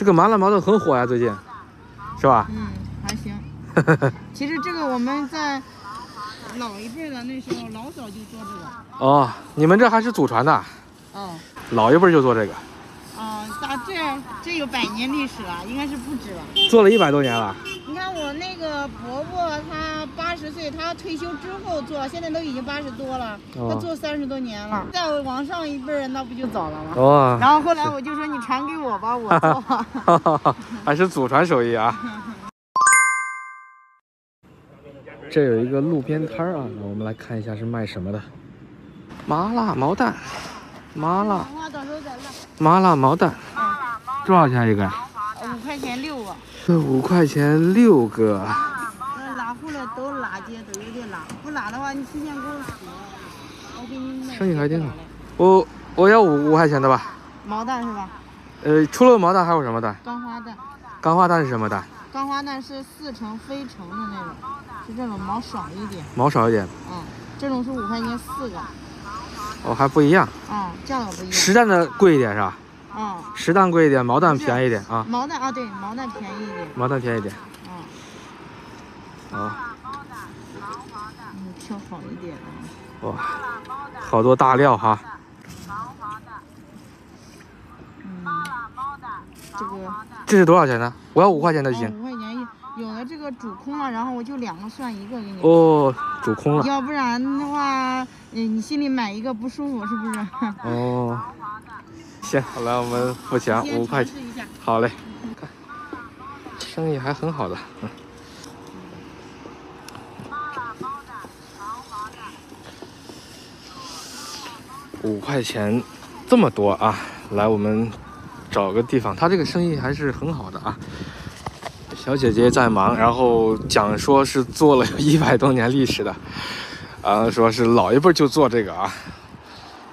这个麻辣毛豆很火呀，最近，是吧？嗯，还行。其实这个我们在老一辈的那时候老早就做这个。哦，你们这还是祖传的，哦，老一辈就做这个，这这有百年历史了，应该是不止了。做了一百多年了。你看我那个伯伯，他八十岁，他退休之后做，现在都已经八十多了，哦他做三十多年了。再往上一辈人，那不就早了吗？哇、然后后来我就说你传给我吧，我做。还是祖传手艺啊。这有一个路边摊儿啊，那我们来看一下是卖什么的。麻辣毛蛋，麻辣。麻辣毛蛋，多少钱一个？五块钱六个，这五块钱六个。那拉回来都辣姐都有点辣，不拉的话你提前给我说，我给你买。生意还挺好。我我要五五块钱的吧。毛蛋是吧？呃，除了毛蛋还有什么蛋？钢花蛋，钢花蛋是什么蛋？钢花蛋是四成非成的那种，是这种毛少一点。毛少一点，嗯，这种是五块钱四个，哦还不一样。嗯，价格不一样。实蛋的贵一点是吧？嗯，实蛋贵一点，毛蛋便宜一点啊。毛蛋啊，对，毛蛋便宜一点。毛蛋便宜一点。嗯，哦，你挑好一点啊。哇，好多大料哈。嗯，这个这是多少钱呢？我要五块钱的行。五块钱一，有的这个煮空了，然后我就两个算一个给你。哦，煮空了。要不然的话，嗯，你心里买一个不舒服是不是？哦，行，好来我们付钱，先五块钱。好嘞，看，生意还很好的。嗯。五块钱，这么多啊！来，我们找个地方，他这个生意还是很好的啊。小姐姐在忙，然后讲说是做了一百多年历史的，啊，说是老一辈就做这个啊。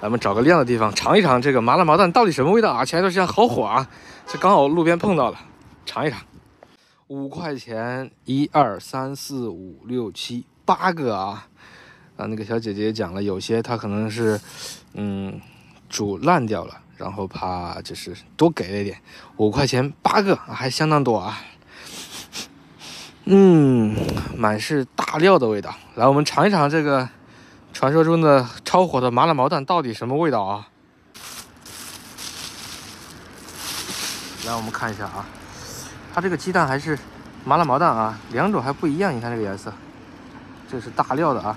咱们找个亮的地方尝一尝这个麻辣毛蛋到底什么味道啊？前一段时间好火啊，这刚好路边碰到了，尝一尝。五块钱，一二三四五六七八个啊！啊，那个小姐姐也讲了，有些她可能是，嗯，煮烂掉了，然后怕就是多给了一点，五块钱八个，还相当多啊。嗯，满是大料的味道。来，我们尝一尝这个传说中的超火的麻辣毛蛋到底什么味道啊？来，我们看一下啊，它这个鸡蛋还是麻辣毛蛋啊，两种还不一样。你看这个颜色，这是大料的啊。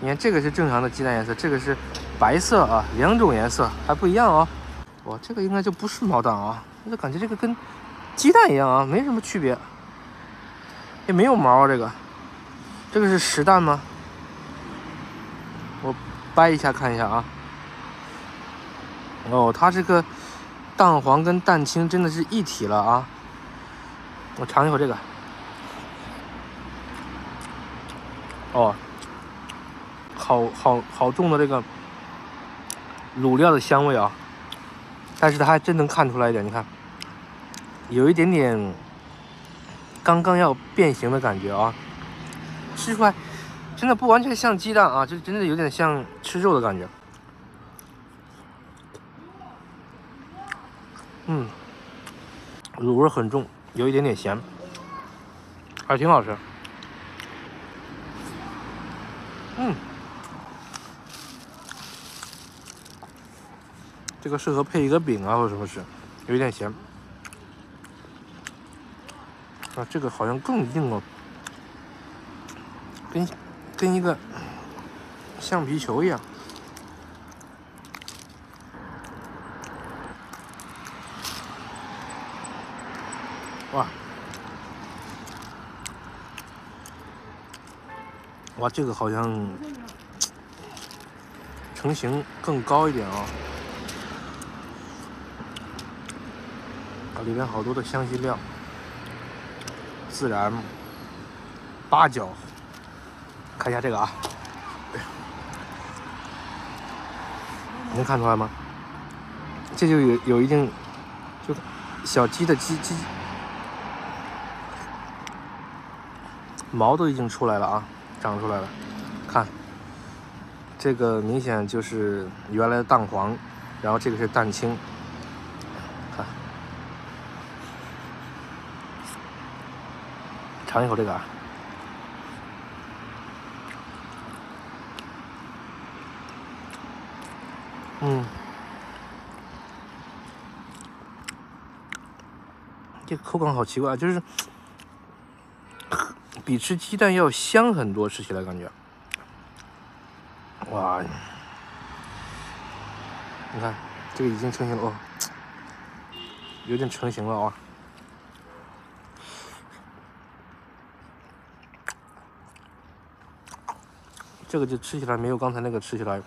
你看这个是正常的鸡蛋颜色，这个是白色啊，两种颜色还不一样哦。哇，这个应该就不是毛蛋啊，我就感觉这个跟鸡蛋一样啊，没什么区别，也没有毛啊。这个，这个是实蛋吗？我掰一下看一下啊。哦，它这个蛋黄跟蛋清真的是一体了啊。我尝一口这个。哦，好好好重的这个卤料的香味啊！但是它还真能看出来一点，你看，有一点点刚刚要变形的感觉啊，吃出来真的不完全像鸡蛋啊，就真的有点像吃肉的感觉。嗯，卤味很重，有一点点咸，还挺好吃。嗯，这个适合配一个饼啊，或者什么吃，有一点咸。啊，这个好像更硬哦，跟跟一个橡皮球一样。哇，哇，这个好像成型更高一点啊、啊，里面好多的香辛料，孜然、八角，看一下这个啊。能看出来吗？这就有有一定就小鸡的鸡鸡毛都已经出来了啊长出来了。看这个明显就是原来的蛋黄然后这个是蛋清。看。尝一口这个啊。嗯，这个口感好奇怪，就是比吃鸡蛋要香很多，吃起来感觉。哇，你看这个已经成型了哦，有点成型了啊。这个就吃起来没有刚才那个吃起来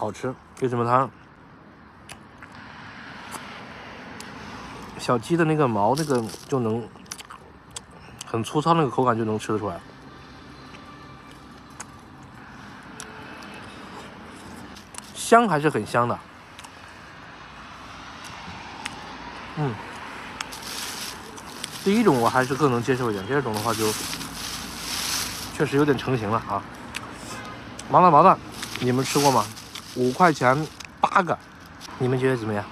好吃，为什么它小鸡的那个毛那个就能很粗糙，那个口感就能吃得出来。香还是很香的，嗯，第一种我还是更能接受一点，第二种的话就。确实有点成型了啊！麻辣毛蛋，你们吃过吗？五块钱八个，你们觉得怎么样？